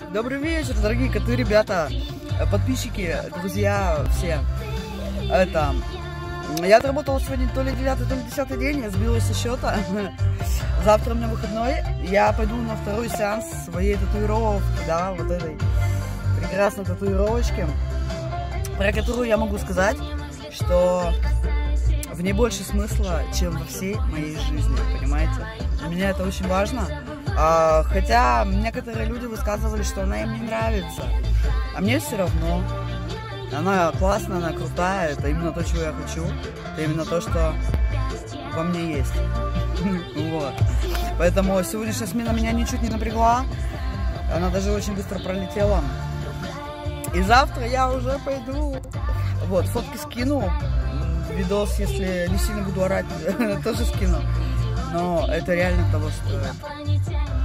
Добрый вечер, дорогие коты, ребята, подписчики, друзья, все. Это, я отработала сегодня то ли 9, то ли 10 день, я сбилась со счета. Завтра у меня выходной, я пойду на второй сеанс своей татуировки, да, вот этой прекрасной татуировочки, про которую я могу сказать, что в ней больше смысла, чем во всей моей жизни, понимаете? Для меня это очень важно. А, хотя некоторые люди высказывали, что она им не нравится. А мне все равно. Она классная, она крутая, это именно то, чего я хочу. Это именно то, что во мне есть. Вот. Поэтому сегодняшняя смена меня ничуть не напрягла. Она даже очень быстро пролетела. И завтра я уже пойду. Вот, фотки скину. Видос, если не сильно буду орать, тоже скину. Но это реально того стоит.